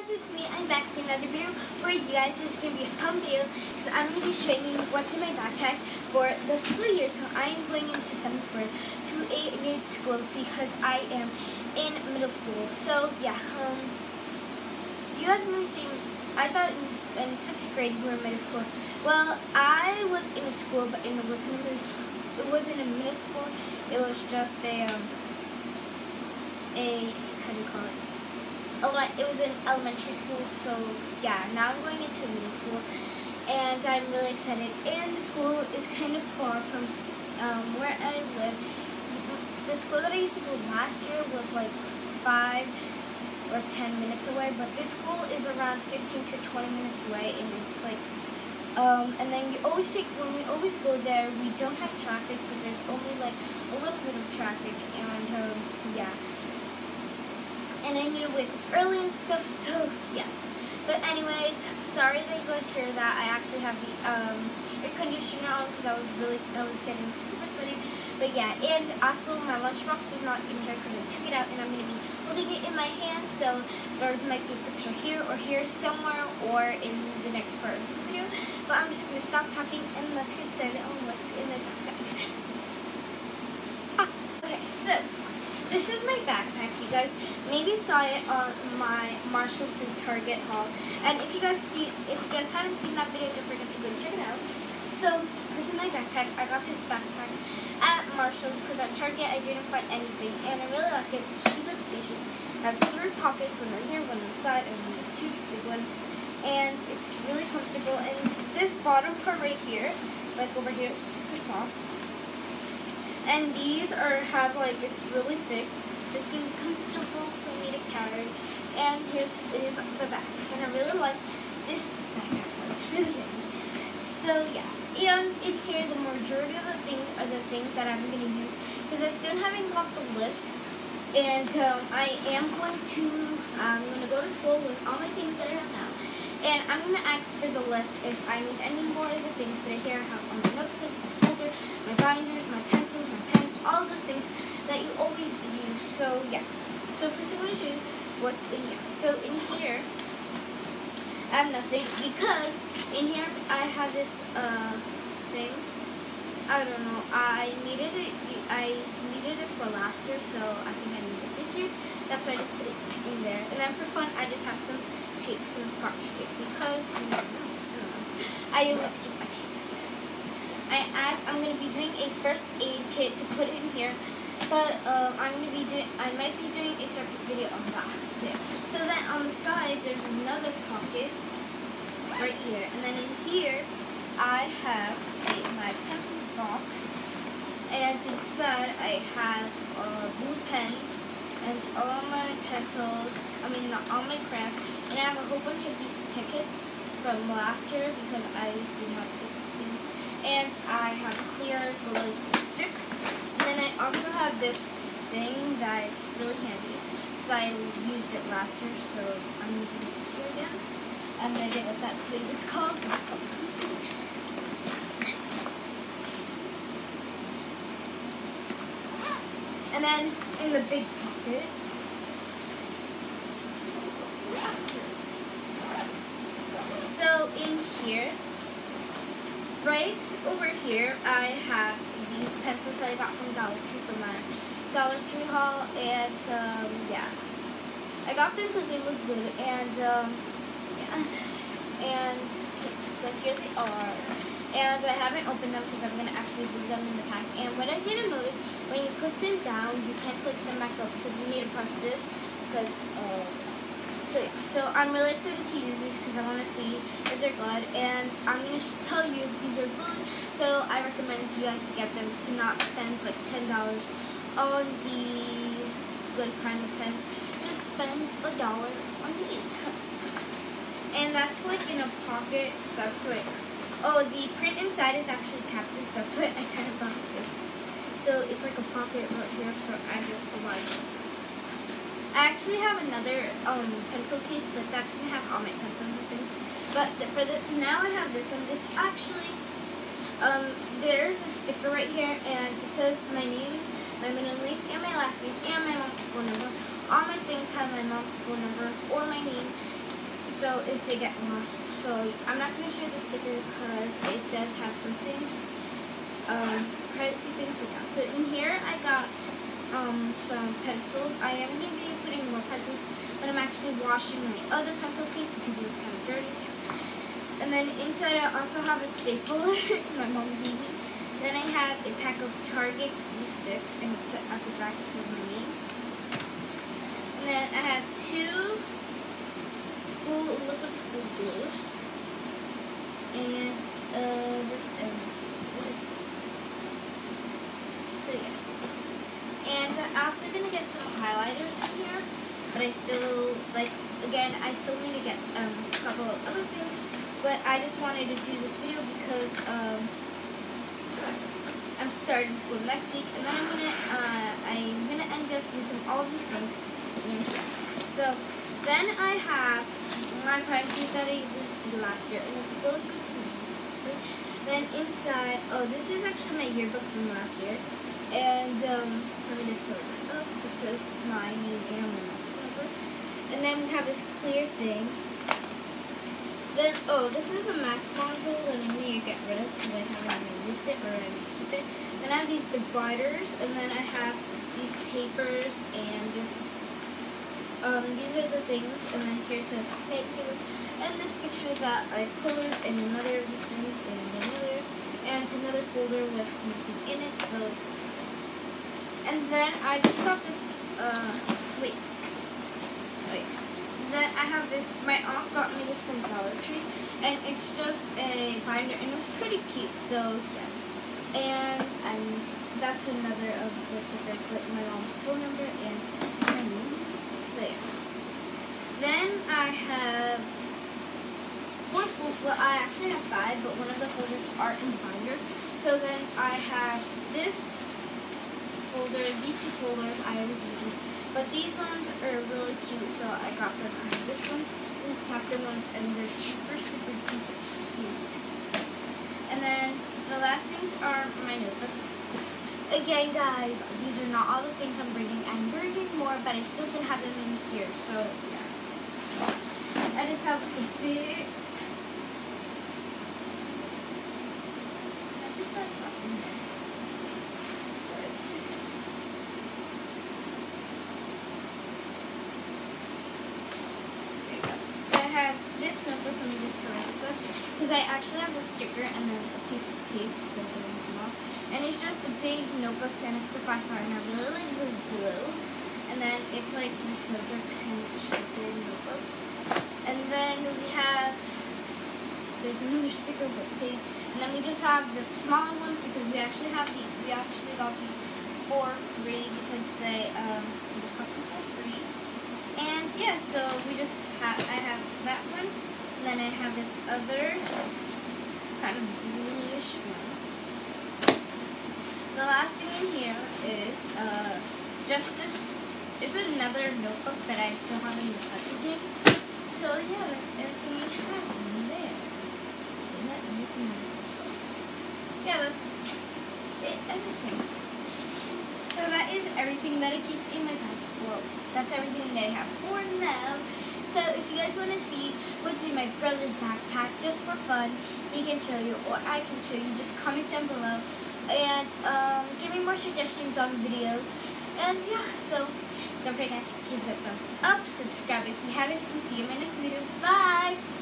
guys, it's me. I'm back with another video for you guys. This is going to be a fun video because I'm going to be showing you what's in my backpack for the school year. So I am going into 7th grade to a new school because I am in middle school. So yeah, um, you guys may be seeing, I thought in, in 6th grade we were in middle school. Well, I was in a school, but it wasn't it wasn't a middle school. It was just a, um, a, how do you call it? It was in elementary school, so yeah, now I'm going into middle school, and I'm really excited. And the school is kind of far from um, where I live. The school that I used to go last year was like five or ten minutes away, but this school is around 15 to 20 minutes away, and it's like, um, and then you always take, when we always go there, we don't have traffic, but there's only like a little bit of traffic, and um, yeah and I need to wake up early and stuff, so yeah. But anyways, sorry that you guys hear that. I actually have the um, air conditioner on because I was really, I was getting super sweaty. But yeah, and also my lunchbox is not in here because I took it out and I'm going to be holding it in my hand. So there's might be a picture here or here somewhere or in the next part of the video. But I'm just going to stop talking and let's get started on what's in the backpack. ah, okay, so this is my backpack, you guys. Maybe saw it on my Marshalls and Target haul. And if you guys see, if you guys haven't seen that video, don't forget to go check it out. So this is my backpack. I got this backpack at Marshalls because at Target I didn't find anything, and I really like it. It's super spacious. It has three pockets, one right here, one on the side, and one this huge big one. And it's really comfortable. And this bottom part right here, like over here, is super soft and these are have like it's really thick, so it's gonna be comfortable for me to carry. And here's is the back, and I really like this backpack, so it's really good. So yeah, and in here the majority of the things are the things that I'm gonna use because I still haven't got the list. And um, I am going to, I'm going to go to school with all my things that I have now. And I'm going to ask for the list if I need any more of the things. Here I have on my notebooks, my folder, my binders, my pens, all those things that you always use. So yeah. So first I'm going to show you what's in here. So in here, I have nothing because in here I have this uh, thing. I don't know. I needed it. I needed it for last year, so I think I need it this year. That's why I just put it in there. And then for fun, I just have some tape, some scotch tape because you know, I always keep I add, I'm going to be doing a first aid kit to put in here, but um, I'm going to be doing, I might be doing a separate video on that. So, so then on the side, there's another pocket right here, and then in here, I have a, my pencil box, and inside I have uh, blue pens, and all my pencils, I mean not all my crayons, and I have a whole bunch of these tickets from last year because I used to have tickets and I have clear glue stick. And then I also have this thing that's really handy because I used it last year, so I'm using it this year again. I'm gonna get what that thing is called. And then in the big pocket, so in here, right over here, I have these pencils that I got from Dollar Tree from my Dollar Tree haul, and um, yeah, I got them because they look good, and um, yeah, and so here they are. And I haven't opened them because I'm going to actually leave them in the pack. And what I didn't notice, when you click them down, you can't click them back up because you need to press this because uh, so, so I'm really excited to use these because I want to see if they're good. And I'm going to tell you these are good. So I recommend you guys to get them to not spend like $10 on the good kind of pens. Just spend a dollar on these. And that's like in a pocket. That's what. Oh, the print inside is actually cactus. That's what I kind of thought too. So it's like a pocket right here. So I just like I actually have another um, pencil case, but that's going to have all my pencils and things. But for the now I have this one. This actually, um, there's a sticker right here, and it says my name, my middle name, and my last name, and my mom's phone number. All my things have my mom's phone number or my name, so if they get lost. So I'm not going to show the sticker because it does have some things, um, privacy things. So in here I got um, some pencils. I am going to be putting more pencils, but I'm actually washing my other pencil case because it was kind of dirty. And then inside I also have a stapler my mom gave me. Then I have a pack of Target glue sticks, and it's at the back of my name. And then I have two school liquid school glues, and uh, So yeah, and I'm also gonna get some highlighters in here, but I still like again I still need to get um, a couple of other things, but I just wanted to do this video because. Um, I'm starting school next week, and then I'm gonna uh, I'm gonna end up using all these things in here. So then I have my privacy that I used last year, and it's still good. Then inside, oh, this is actually my yearbook from last year, and um, let me just cover that up. It says my and number. And then we have this clear thing. Then, oh, this is the mask module that I need to get rid of because I haven't used it or I need to keep it. Then I have these dividers, and then I have these papers and this. Um, these are the things, and then here's a paper, and this picture that I colored, and another of these things, and another, and another folder with nothing in it. So, and then I just got this. Uh, wait, wait. Then I have this. My aunt got me this from Dollar Tree, and it's just a binder, and it was pretty cute. So yeah. And um, that's another of the stickers with my mom's phone number and my name. So yeah. Then I have four well I actually have five, but one of the folders are in the binder. So then I have this folder, these two folders I always use But these ones are really cute, so I got them. I this one, this captain ones, and they're super, super cute. And then the last things are my notebooks. Again, guys, these are not all the things I'm bringing. I'm bringing more, but I still didn't have them in here. So, yeah. I just have the big this notebook, let me just correct this up, because I actually have a sticker and then a piece of tape, so it doesn't come off. And it's just the big notebooks, and it's the five star, and I really like this blue. And then it's like your subjects, and it's just a big notebook. And then we have, there's another sticker book tape. And then we just have the smaller ones, because we actually have the, we actually got these for free, because they, um, we just got them for free. And yeah, so we just have, I have then I have this other kind of bluish one. The last thing in here is uh, just this. It's another notebook that I still have in the packaging. So yeah, that's everything we have in there. Isn't that anything? Yeah, that's it, everything. So that is everything that I keep in my bag. Well, that's everything that I have for now. So if you guys want to see what's in my brother's backpack just for fun, he can show you or I can show you. Just comment down below and um, give me more suggestions on videos. And yeah, so don't forget to give us a thumbs up, subscribe if you haven't, and see you in my next video. Bye!